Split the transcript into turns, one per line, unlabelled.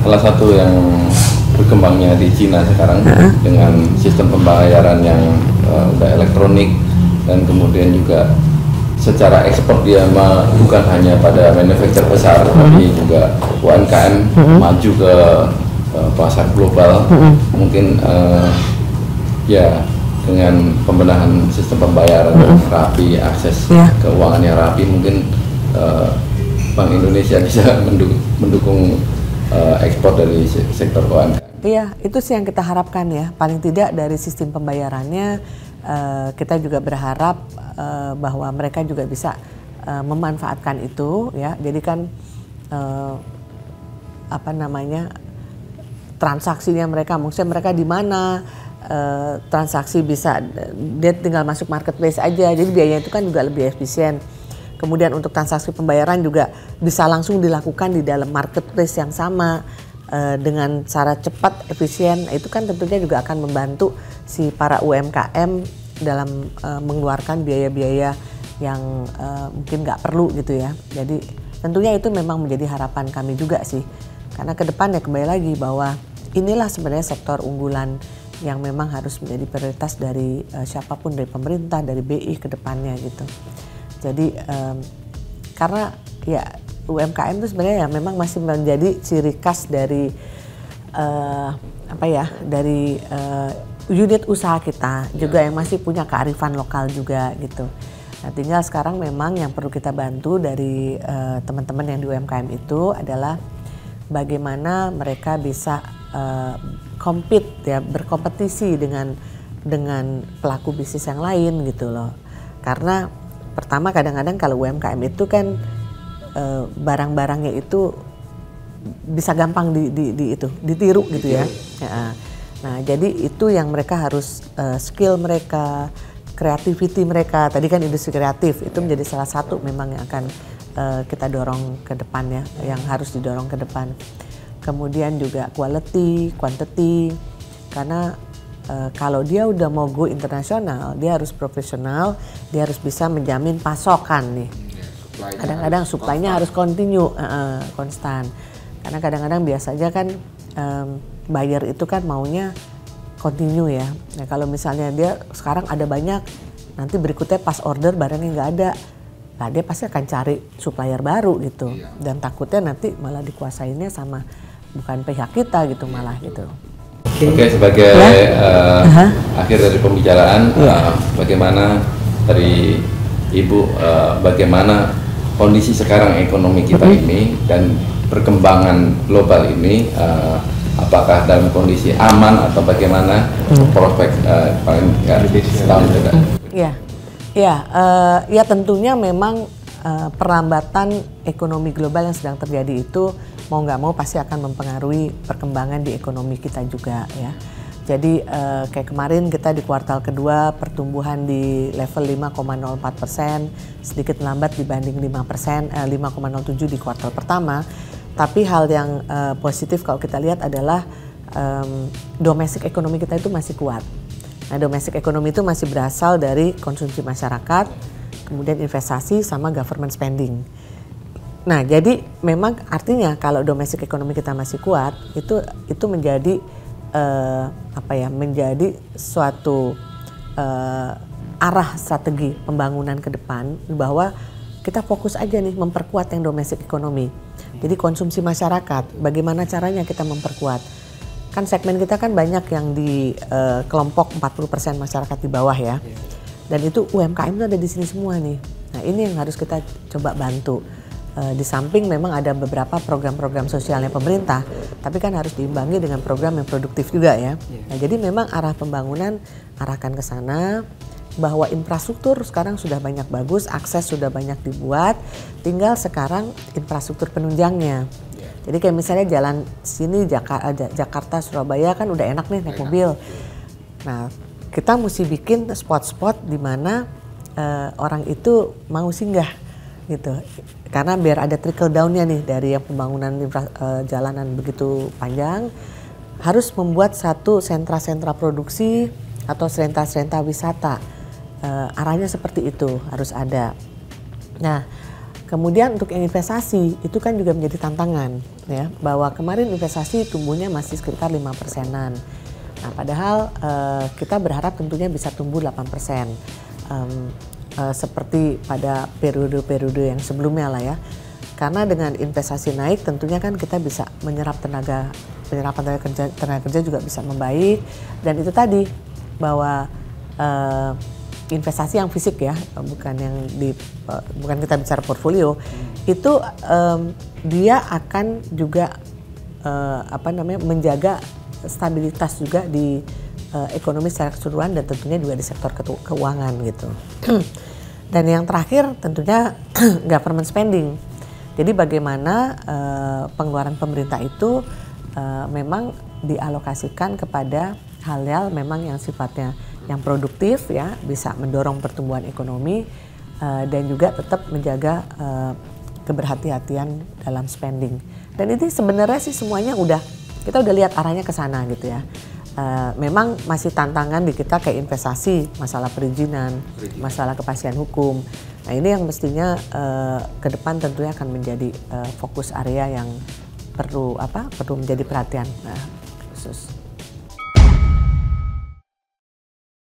salah satu yang berkembangnya di Cina sekarang uh-huh. dengan sistem pembayaran yang uh, udah elektronik dan kemudian juga secara ekspor dia ma, bukan hanya pada manufaktur besar uh-huh. tapi juga UMKM uh-huh. maju ke uh, pasar global uh-huh. mungkin uh, ya dengan pembenahan sistem pembayaran uh-huh. yang rapi akses yeah. keuangan yang rapi mungkin uh, Bank Indonesia bisa mendukung, mendukung uh, ekspor dari sektor keuangan.
Iya, itu sih yang kita harapkan ya. Paling tidak dari sistem pembayarannya uh, kita juga berharap uh, bahwa mereka juga bisa uh, memanfaatkan itu ya. Jadi kan uh, apa namanya transaksinya mereka, maksudnya mereka di mana uh, transaksi bisa dia tinggal masuk marketplace aja. Jadi biayanya itu kan juga lebih efisien. Kemudian untuk transaksi pembayaran juga bisa langsung dilakukan di dalam marketplace yang sama uh, dengan cara cepat, efisien. Itu kan tentunya juga akan membantu si para UMKM dalam uh, mengeluarkan biaya-biaya yang uh, mungkin nggak perlu gitu ya. Jadi tentunya itu memang menjadi harapan kami juga sih. Karena ke depan ya kembali lagi bahwa inilah sebenarnya sektor unggulan yang memang harus menjadi prioritas dari siapa pun dari pemerintah, dari BI ke depannya gitu. Jadi um, karena ya UMKM itu sebenarnya ya memang masih menjadi ciri khas dari uh, apa ya dari uh, unit usaha kita juga yang masih punya kearifan lokal juga gitu. Nah tinggal sekarang memang yang perlu kita bantu dari teman-teman uh, yang di UMKM itu adalah bagaimana mereka bisa uh, compete ya berkompetisi dengan dengan pelaku bisnis yang lain gitu loh. Karena pertama kadang-kadang kalau UMKM itu kan e, barang-barangnya itu bisa gampang di, di, di itu ditiru gitu ya. ya. Nah jadi itu yang mereka harus e, skill mereka, creativity mereka. Tadi kan industri kreatif itu menjadi salah satu memang yang akan e, kita dorong ke depan ya, yang harus didorong ke depan. Kemudian juga quality, quantity, karena uh, kalau dia udah mau go internasional, dia harus profesional, dia harus bisa menjamin pasokan nih. Iya, kadang-kadang suplainya harus continue, uh, konstan. Karena kadang-kadang biasanya kan um, buyer itu kan maunya continue ya. Nah kalau misalnya dia sekarang ada banyak, nanti berikutnya pas order barangnya nggak ada, nah dia pasti akan cari supplier baru gitu. Iya. Dan takutnya nanti malah dikuasainnya sama bukan pihak kita gitu malah gitu.
Oke, okay, sebagai ya? uh, uh-huh. akhir dari pembicaraan, yeah. uh, bagaimana dari Ibu, uh, bagaimana kondisi sekarang ekonomi kita uh-huh. ini dan perkembangan global ini, uh, apakah dalam kondisi aman atau bagaimana uh-huh. prospek uh, paling ya, setahun ke depan?
Ya, ya, uh, ya tentunya memang uh, perlambatan ekonomi global yang sedang terjadi itu mau nggak mau pasti akan mempengaruhi perkembangan di ekonomi kita juga ya. Jadi uh, kayak kemarin kita di kuartal kedua pertumbuhan di level 5,04 persen, sedikit lambat dibanding 5 persen, eh, 5,07 di kuartal pertama. Tapi hal yang uh, positif kalau kita lihat adalah um, domestik ekonomi kita itu masih kuat. Nah domestik ekonomi itu masih berasal dari konsumsi masyarakat, kemudian investasi sama government spending. Nah, jadi memang artinya kalau domestik ekonomi kita masih kuat, itu itu menjadi uh, apa ya? Menjadi suatu uh, arah strategi pembangunan ke depan bahwa kita fokus aja nih memperkuat yang domestik ekonomi. Jadi konsumsi masyarakat, bagaimana caranya kita memperkuat? Kan segmen kita kan banyak yang di uh, kelompok 40% masyarakat di bawah ya. Dan itu UMKM itu ada di sini semua nih. Nah, ini yang harus kita coba bantu di samping memang ada beberapa program-program sosialnya pemerintah, tapi kan harus diimbangi dengan program yang produktif juga ya. Iya. Nah, jadi memang arah pembangunan arahkan ke sana bahwa infrastruktur sekarang sudah banyak bagus, akses sudah banyak dibuat, tinggal sekarang infrastruktur penunjangnya. Iya. Jadi kayak misalnya jalan sini Jakarta, eh, Jakarta Surabaya kan udah enak nih naik mobil. Nah, kita mesti bikin spot-spot di mana uh, orang itu mau singgah gitu. Karena biar ada trickle downnya nih dari yang pembangunan infra, uh, jalanan begitu panjang harus membuat satu sentra-sentra produksi atau sentra-sentra wisata. Uh, arahnya seperti itu harus ada. Nah Kemudian untuk yang investasi itu kan juga menjadi tantangan ya. Bahwa kemarin investasi tumbuhnya masih sekitar lima persenan. Nah padahal uh, kita berharap tentunya bisa tumbuh 8 persen. Um, uh, seperti pada periode-periode yang sebelumnya lah ya. Karena dengan investasi naik tentunya kan kita bisa menyerap tenaga penyerapan tenaga kerja tenaga kerja juga bisa membaik dan itu tadi bahwa uh, investasi yang fisik ya, bukan yang di uh, bukan kita bicara portfolio, hmm. itu um, dia akan juga uh, apa namanya menjaga stabilitas juga di uh, ekonomi secara keseluruhan dan tentunya juga di sektor ke keuangan gitu. dan yang terakhir tentunya government spending. Jadi bagaimana uh, pengeluaran pemerintah itu uh, memang dialokasikan kepada hal-hal memang yang sifatnya yang produktif ya bisa mendorong pertumbuhan ekonomi uh, dan juga tetap menjaga uh, keberhati-hatian dalam spending. Dan ini sebenarnya sih semuanya udah kita udah lihat arahnya ke sana gitu ya. Uh, memang masih tantangan di kita kayak investasi, masalah perizinan, masalah kepastian hukum. Nah ini yang mestinya uh, ke depan tentunya akan menjadi uh, fokus area yang perlu apa perlu menjadi perhatian uh, khusus.